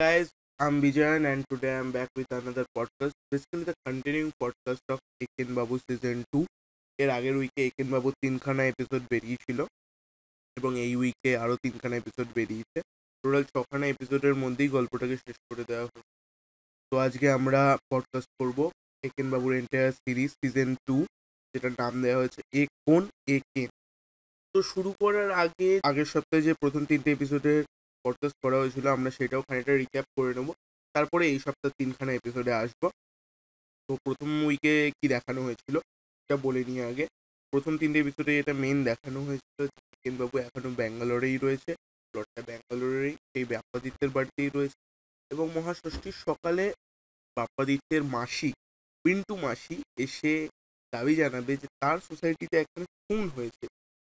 guys, I'm Vijayan and today I'm back with another podcast. Basically the continuing podcast of Eken Babu season two এর আগের উইকে একেন বাবু তিনখানা episode বেরিয়েছিল এবং এই উইকে আরও তিনখানা এপিসোড বেরিয়েছে। টোটাল ছখানা এপিসোডের মধ্যেই গল্পটাকে শেষ করে দেওয়া হয়েছে তো আজকে আমরা পডকাস্ট করব একেন বাবুর এন্টায়ার সিরিজ সিজন টু যেটার নাম দেওয়া হয়েছে এ কোন এ কেন তো শুরু করার আগে আগের সপ্তাহে যে প্রথম তিনটে এপিসোডের পডকাস্ট করা হয়েছিল, আমরা সেটাও খানিকটা রিক্যাপ করে নেব। তারপরে এই সপ্তাহ তিনখানা এপিসোডে আসব। তো প্রথম উইকে কি দেখানো হয়েছিল এটা বলে নিয়ে আগে। প্রথম তিনটে এপিসোডে এটা মেন দেখানো হয়েছিল বাবু এখনও ব্যাঙ্গালোরেই রয়েছে। প্লটটা ব্যাঙ্গালোরেই সেই ব্যাপাদিত্যের বাড়িতেই রয়েছে। এবং মহাষষ্ঠীর সকালে বাপ্পাদিত্যের মাসি, পিন্টু মাসি এসে দাবি জানাবে যে তার সোসাইটিতে একটা খুন হয়েছে।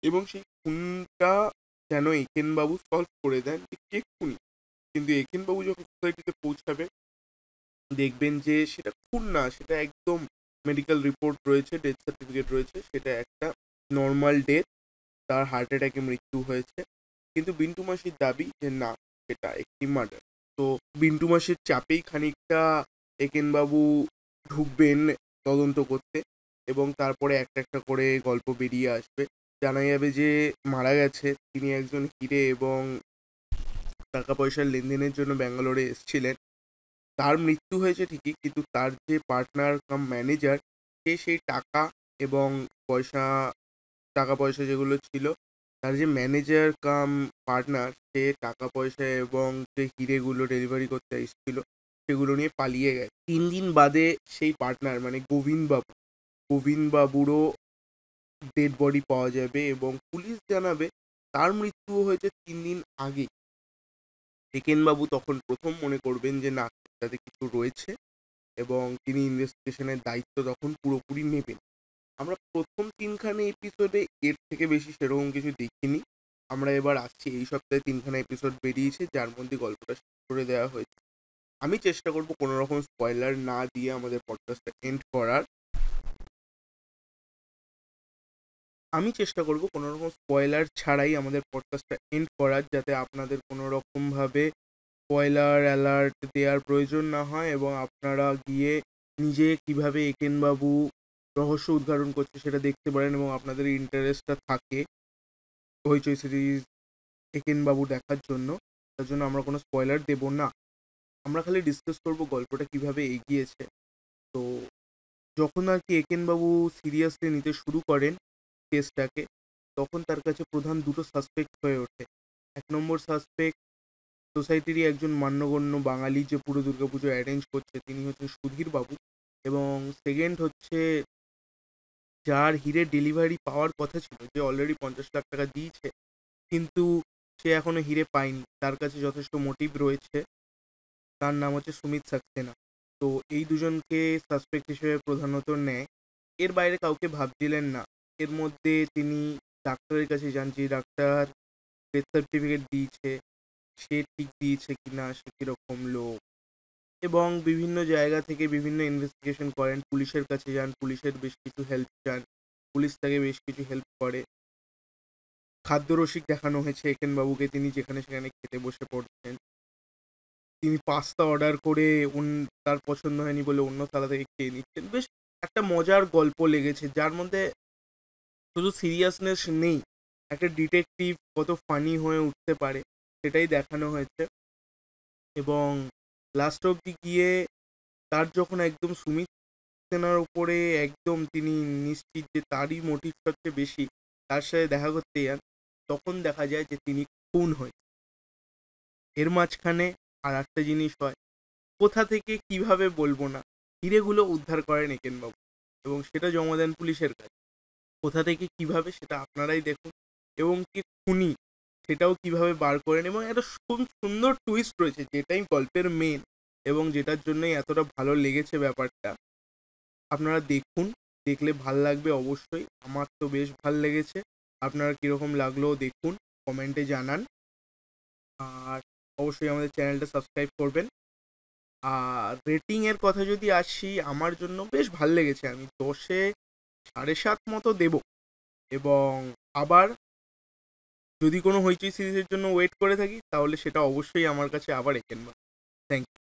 এবং সেই খুনটা যেন একেনবাবু সলভ করে দেন যে কে খুনি? কিন্তু একেনবাবু যখন সোসাইটিতে পৌঁছাবে দেখবেন যে সেটা খুন না, সেটা একদম মেডিকেল রিপোর্ট রয়েছে ডেথ সার্টিফিকেট রয়েছে, সেটা একটা নর্মাল ডেথ তার হার্ট অ্যাটাকে মৃত্যু হয়েছে। কিন্তু বিন্টু মাসির দাবি যে না, সেটা একটি মার্ডার তো বিন্টু মাসির চাপেই খানিকটা একেনবাবু ঢুকবেন তদন্ত করতে এবং তারপরে একটা একটা করে গল্প বেরিয়ে আসবে। জানা যাবে যে মারা গেছে। তিনি একজন হিরে এবং টাকা পয়সার লেনদেনের জন্য ব্যাঙ্গালোরে এসেছিলেন। তার মৃত্যু হয়েছে ঠিকই, কিন্তু তার যে পার্টনার কাম ম্যানেজার, সে সেই টাকা এবং পয়সা টাকা পয়সা যেগুলো ছিল, তার যে ম্যানেজার কাম পার্টনার, সে টাকা পয়সা এবং যে হিরেগুলো ডেলিভারি করতে এসেছিল, সেগুলো নিয়ে পালিয়ে গেছে। তিন দিন বাদে সেই পার্টনার মানে গোবিন্দ বাবু গোবিন্দ বাবুরও ডেড বডি পাওয়া যাবে এবং পুলিশ জানাবে তার মৃত্যু হয়েছে তিন দিন আগে। বাবু তখন প্রথম মনে করবেন যে না, তাতে কিছু রয়েছে এবং তিনি ইনভেস্টিগেশনের দায়িত্ব তখন পুরোপুরি নেবেন। আমরা প্রথম তিনখানা এপিসোডে এর থেকে বেশি সেরকম কিছু দেখিনি। আমরা এবার আসছি, এই সপ্তাহে তিনখানা এপিসোড বেরিয়েছে, যার মধ্যে গল্পটা শেষ করে দেওয়া হয়েছে। আমি চেষ্টা করব কোনো রকম স্পয়লার না দিয়ে আমাদের পডকাস্টটা এন্ড করার। আমি চেষ্টা করব কোনো রকম স্পয়লার ছাড়াই আমাদের পডকাস্টটা এন্ড করার, যাতে আপনাদের কোনো রকমভাবে স্পয়লার অ্যালার্ট দেওয়ার প্রয়োজন না হয় এবং আপনারা গিয়ে নিজে কীভাবে একেনবাবু রহস্য উদ্ঘাটন করছে সেটা দেখতে পারেন এবং আপনাদের ইন্টারেস্টটা থাকে হইচই সিরিজ একেনবাবু দেখার জন্য। তার জন্য আমরা কোনো স্পয়লার দেব না। আমরা খালি ডিসকাস করব গল্পটা কীভাবে এগিয়েছে। তো যখন আর কি একেনবাবু সিরিয়াসলি নিতে শুরু করেন কেসটাকে, তখন তার কাছে প্রধান দুটো সাসপেক্ট হয়ে ওঠে। এক নম্বর সাসপেক্ট সোসাইটিরই একজন মান্যগণ্য বাঙালি যে পুরো দুর্গাপুজো অ্যারেঞ্জ করছে, তিনি হচ্ছেন সুধীর বাবু। এবং সেকেন্ড হচ্ছে যার হিরে ডেলিভারি পাওয়ার কথা ছিল, যে অলরেডি পঞ্চাশ লাখ টাকা দিয়েছে, কিন্তু সে এখনও হিরে পায়নি। তার কাছে যথেষ্ট মোটিভ রয়েছে। তার নাম হচ্ছে সুমিত সাক্সেনা। তো এই দুজনকে সাসপেক্ট হিসেবে প্রধানত নেয়। এর বাইরে কাউকে ভাবছিলেন না। এর মধ্যে তিনি ডাক্তারের কাছে যান, যে ডাক্তার ডেথ সার্টিফিকেট দিয়েছে, সে ঠিক দিয়েছে কিনা, সে কীরকম লোক। এবং বিভিন্ন জায়গা থেকে বিভিন্ন ইনভেস্টিগেশন করেন, পুলিশের কাছে যান, পুলিশের বেশ কিছু হেল্প চান, পুলিশ তাকে বেশ কিছু হেল্প করে। খাদ্যরসিক দেখানো হয়েছে একেনবাবুকে তিনি যেখানে সেখানে খেতে বসে পড়ছেন। তিনি পাস্তা অর্ডার করে তার পছন্দ হয়নি বলে অন্য থালা থেকে খেয়ে নিচ্ছেন। বেশ একটা মজার গল্প লেগেছে, যার মধ্যে শুধু সিরিয়াসনেস নেই, একটা ডিটেকটিভ কত ফানি হয়ে উঠতে পারে সেটাই দেখানো হয়েছে। এবং লাস্ট অবধি গিয়ে তার যখন একদম সুমিত সেনার উপরে একদম তিনি নিশ্চিত যে তারই মোটিভ সবচেয়ে বেশি, তার সাথে দেখা করতে যান, তখন দেখা যায় যে তিনি খুন হয়েছে এর মাঝখানে আর একটা জিনিস হয়, কোথা থেকে কীভাবে বলব না, হিরেগুলো উদ্ধার করেন একেনবাবু এবং সেটা জমা দেন পুলিশের কাছে কোথা থেকে কীভাবে সেটা আপনারাই দেখুন এবং কি খুনি সেটাও কীভাবে বার করেন এবং একটা খুব সুন্দর টুইস্ট রয়েছে, যেটাই গল্পের মেন এবং যেটার জন্যই এতটা ভালো লেগেছে ব্যাপারটা। আপনারা দেখুন, দেখলে ভালো লাগবে অবশ্যই, আমার তো বেশ ভালো লেগেছে। আপনারা কীরকম লাগল দেখুন কমেন্টে জানান। আর অবশ্যই আমাদের চ্যানেলটা সাবস্ক্রাইব করবেন। আর রেটিংয়ের কথা যদি আসি, আমার জন্য বেশ ভালো লেগেছে, আমি দশে সাড়ে সাত মতো দেব। এবং আবার যদি কোনো হইচই সিরিজের জন্য ওয়েট করে থাকি, তাহলে সেটা অবশ্যই আমার কাছে আবার একেনবা থ্যাংক ইউ